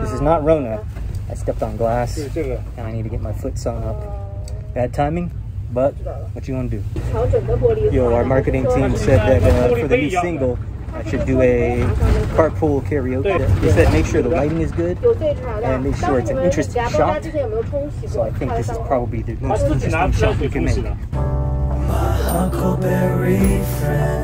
This is not Rona. I stepped on glass and I need to get my foot sewn up. Bad timing, but what you gonna do? Yo, our marketing team said that uh, for the new single, I should do a carpool karaoke. They said make sure the lighting is good, And make sure it's an interesting shot. so I think this is probably the most interesting shot we can make. My huckleberry friend